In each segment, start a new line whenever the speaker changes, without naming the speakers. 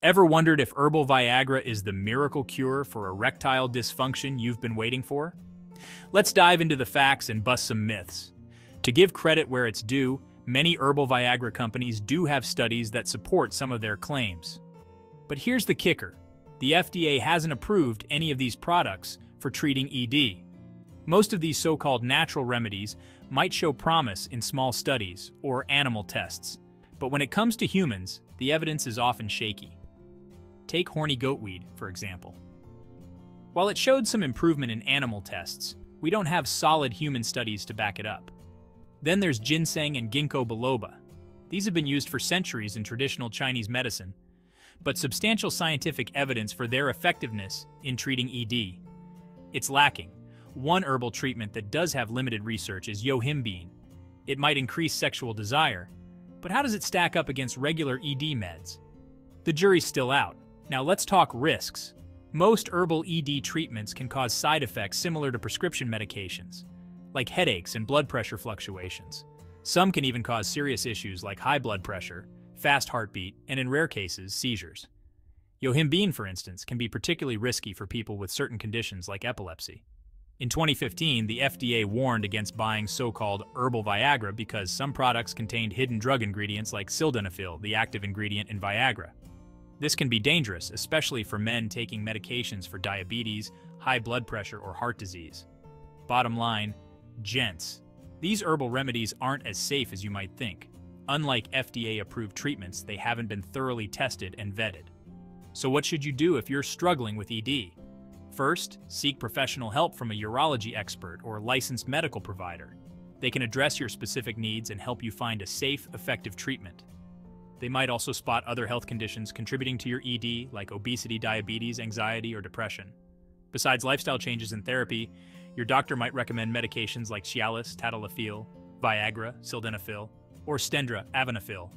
Ever wondered if herbal Viagra is the miracle cure for erectile dysfunction you've been waiting for? Let's dive into the facts and bust some myths. To give credit where it's due, many herbal Viagra companies do have studies that support some of their claims. But here's the kicker. The FDA hasn't approved any of these products for treating ED. Most of these so-called natural remedies might show promise in small studies or animal tests, but when it comes to humans, the evidence is often shaky. Take horny goatweed, for example. While it showed some improvement in animal tests, we don't have solid human studies to back it up. Then there's ginseng and ginkgo biloba. These have been used for centuries in traditional Chinese medicine, but substantial scientific evidence for their effectiveness in treating ED. It's lacking. One herbal treatment that does have limited research is yohimbine. It might increase sexual desire, but how does it stack up against regular ED meds? The jury's still out. Now let's talk risks. Most herbal ED treatments can cause side effects similar to prescription medications, like headaches and blood pressure fluctuations. Some can even cause serious issues like high blood pressure, fast heartbeat, and in rare cases, seizures. Yohimbine, for instance, can be particularly risky for people with certain conditions like epilepsy. In 2015, the FDA warned against buying so-called herbal Viagra because some products contained hidden drug ingredients like sildenafil, the active ingredient in Viagra. This can be dangerous, especially for men taking medications for diabetes, high blood pressure, or heart disease. Bottom line, gents, these herbal remedies aren't as safe as you might think. Unlike FDA-approved treatments, they haven't been thoroughly tested and vetted. So what should you do if you're struggling with ED? First, seek professional help from a urology expert or licensed medical provider. They can address your specific needs and help you find a safe, effective treatment. They might also spot other health conditions contributing to your ED, like obesity, diabetes, anxiety, or depression. Besides lifestyle changes and therapy, your doctor might recommend medications like Cialis, Tadalafil, Viagra, Sildenafil, or Stendra, Avanafil.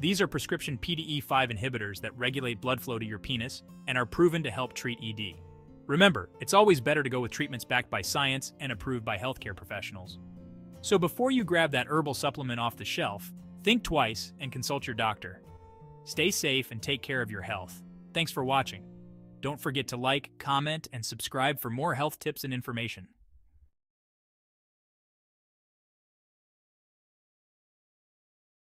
These are prescription PDE5 inhibitors that regulate blood flow to your penis and are proven to help treat ED. Remember, it's always better to go with treatments backed by science and approved by healthcare professionals. So before you grab that herbal supplement off the shelf, Think twice and consult your doctor. Stay safe and take care of your health. Thanks for watching. Don't forget to like, comment, and subscribe for more health tips and information.